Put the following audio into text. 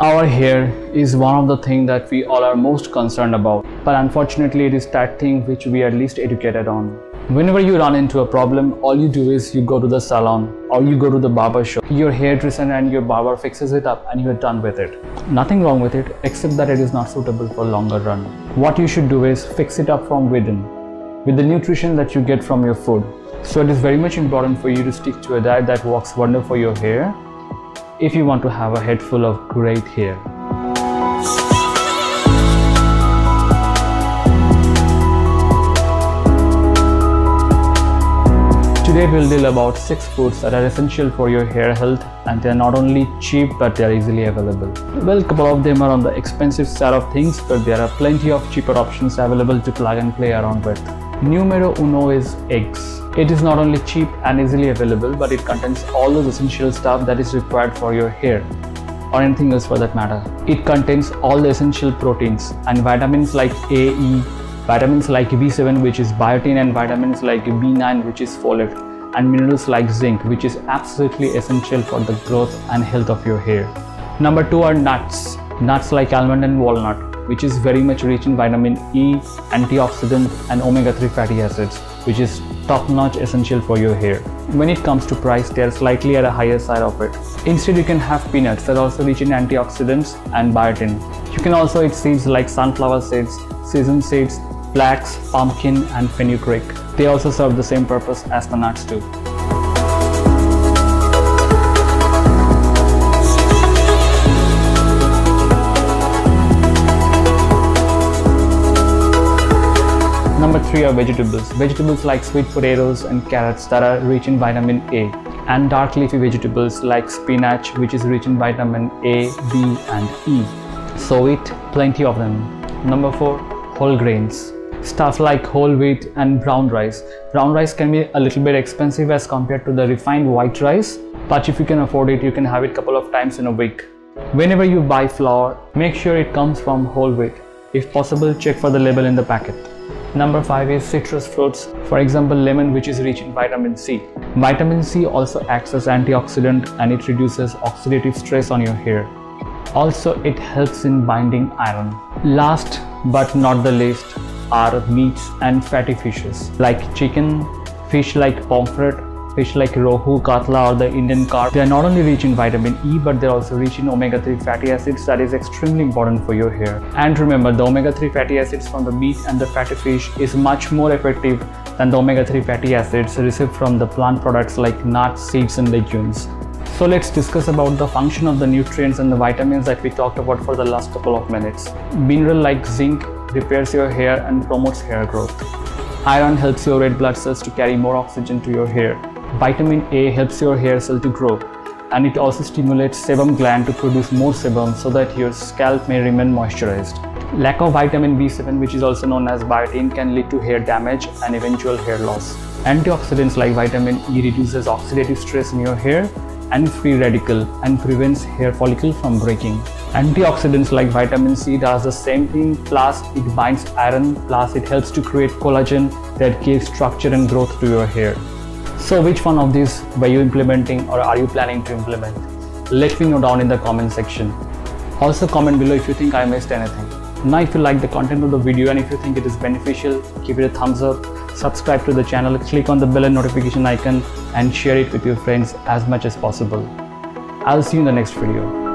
Our hair is one of the things that we all are most concerned about, but unfortunately, it is that thing which we are least educated on. Whenever you run into a problem, all you do is you go to the salon or you go to the barber shop. Your hairdresser and your barber fixes it up and you're done with it. Nothing wrong with it except that it is not suitable for longer run. What you should do is fix it up from within with the nutrition that you get from your food. So it is very much important for you to stick to a diet that works wonder for your hair if you want to have a head full of great hair. Today we'll deal about 6 foods that are essential for your hair health and they are not only cheap but they are easily available. Well, a couple of them are on the expensive side of things but there are plenty of cheaper options available to plug and play around with. Numero uno is eggs. It is not only cheap and easily available but it contains all those essential stuff that is required for your hair or anything else for that matter. It contains all the essential proteins and vitamins like A, E, vitamins like B7 which is biotin and vitamins like B9 which is folate and minerals like zinc which is absolutely essential for the growth and health of your hair. Number 2 are nuts. Nuts like almond and walnut which is very much rich in vitamin E, antioxidant and omega-3 fatty acids which is top-notch essential for your hair. When it comes to price, they are slightly at a higher side of it. Instead, you can have peanuts that are also rich in antioxidants and biotin. You can also eat seeds like sunflower seeds, sesame seeds, flax, pumpkin and fenugreek. They also serve the same purpose as the nuts do. 3 are vegetables. Vegetables like sweet potatoes and carrots that are rich in vitamin A and dark leafy vegetables like spinach which is rich in vitamin A, B and E. So eat plenty of them. Number 4 whole grains. Stuff like whole wheat and brown rice. Brown rice can be a little bit expensive as compared to the refined white rice but if you can afford it you can have it couple of times in a week. Whenever you buy flour make sure it comes from whole wheat. If possible check for the label in the packet. Number 5 is citrus fruits, for example lemon which is rich in vitamin C. Vitamin C also acts as antioxidant and it reduces oxidative stress on your hair. Also it helps in binding iron. Last but not the least are meats and fatty fishes like chicken, fish like pomfret, fish like rohu, katla or the Indian carp, they are not only rich in vitamin E but they're also rich in omega-3 fatty acids that is extremely important for your hair. And remember the omega-3 fatty acids from the meat and the fatty fish is much more effective than the omega-3 fatty acids received from the plant products like nuts, seeds and legumes. So let's discuss about the function of the nutrients and the vitamins that we talked about for the last couple of minutes. Mineral like zinc repairs your hair and promotes hair growth. Iron helps your red blood cells to carry more oxygen to your hair. Vitamin A helps your hair cell to grow and it also stimulates sebum gland to produce more sebum so that your scalp may remain moisturized. Lack of vitamin B7 which is also known as biotin can lead to hair damage and eventual hair loss. Antioxidants like vitamin E reduces oxidative stress in your hair and free radical and prevents hair follicle from breaking. Antioxidants like vitamin C does the same thing plus it binds iron plus it helps to create collagen that gives structure and growth to your hair. So which one of these were you implementing or are you planning to implement? Let me know down in the comment section. Also comment below if you think I missed anything. Now if you like the content of the video and if you think it is beneficial, give it a thumbs up, subscribe to the channel, click on the bell and notification icon and share it with your friends as much as possible. I'll see you in the next video.